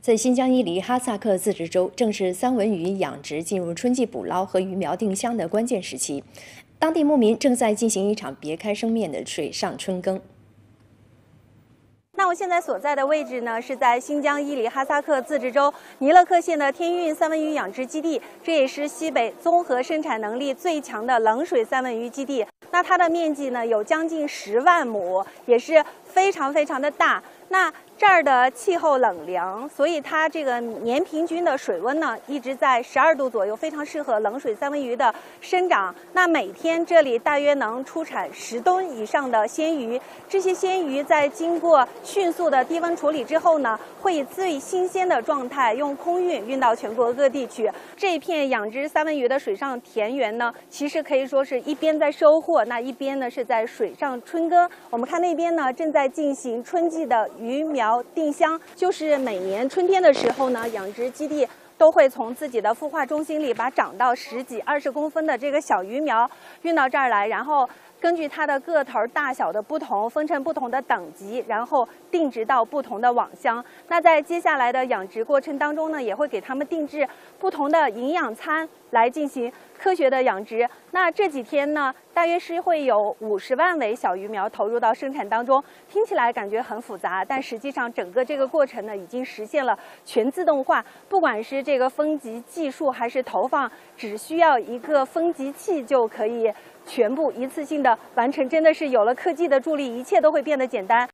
在新疆伊犁哈萨克自治州，正是三文鱼养殖进入春季捕捞和鱼苗定箱的关键时期，当地牧民正在进行一场别开生面的水上春耕。那我现在所在的位置呢，是在新疆伊犁哈萨克自治州尼勒克县的天运三文鱼养殖基地，这也是西北综合生产能力最强的冷水三文鱼基地。那它的面积呢，有将近十万亩，也是非常非常的大。那这儿的气候冷凉，所以它这个年平均的水温呢一直在十二度左右，非常适合冷水三文鱼的生长。那每天这里大约能出产十吨以上的鲜鱼，这些鲜鱼在经过迅速的低温处理之后呢，会以最新鲜的状态用空运运到全国各地去。这片养殖三文鱼的水上田园呢，其实可以说是一边在收获，那一边呢是在水上春耕。我们看那边呢正在进行春季的鱼苗。定箱就是每年春天的时候呢，养殖基地都会从自己的孵化中心里把长到十几、二十公分的这个小鱼苗运到这儿来，然后根据它的个头大小的不同，分成不同的等级，然后定植到不同的网箱。那在接下来的养殖过程当中呢，也会给它们定制不同的营养餐来进行。科学的养殖，那这几天呢，大约是会有五十万尾小鱼苗投入到生产当中。听起来感觉很复杂，但实际上整个这个过程呢，已经实现了全自动化。不管是这个风级技术，还是投放，只需要一个风级器就可以全部一次性的完成。真的是有了科技的助力，一切都会变得简单。